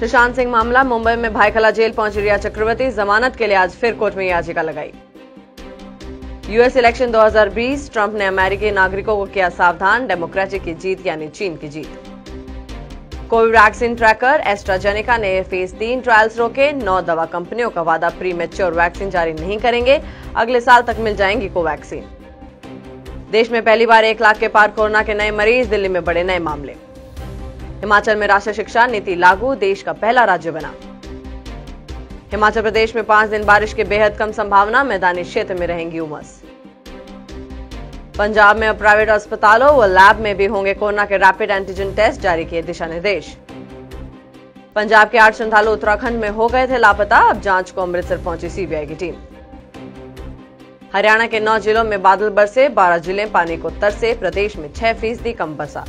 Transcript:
सुशांत सिंह मामला, मुंबई में भाईखला जेल पहुँची रिया चक्रवर्ती, जमानत के लिए आज फिर कोर्ट में याचिका लगाई। यूएस इलेक्शन 2020 ट्रंप ने अमेरिकी नागरिकों को किया सावधान, डेमोक्रेटिक की जीत यानी चीन की जीत। कोविड वैक्सीन ट्रैकर, एस्ट्राजेनेका ने फ़ेज़ तीन ट्रायल्स रोके, नौ दवा कंपनियों का वादा प्री मेच्योर वैक्सीन जारी नहीं करेंगे, अगले साल तक मिल जाएँगी कोवैक्सीन। देश में पहली बार एक लाख के पार कोरोना के नए मरीज़, दिल्ली में बड़े नए मामले। हिमाचल में राष्ट्रीय शिक्षा नीति लागू, देश का पहला राज्य बना। हिमाचल प्रदेश में पाँच दिन बारिश की बेहद कम संभावना, मैदानी क्षेत्र में रहेंगी उमस। पंजाब में प्राइवेट अस्पतालों व लैब में भी होंगे कोरोना के रैपिड एंटीजन टेस्ट, जारी किए दिशा निर्देश पंजाब के आठ श्रद्धालु उत्तराखंड में हो गए थे लापता, अब जाँच को अमृतसर पहुँची सीबीआई की टीम। हरियाणा के नौ जिलों में बादल बरसे, बारह ज़िले पानी को तरसे, प्रदेश में छह फ़ीसदी कम बरसात।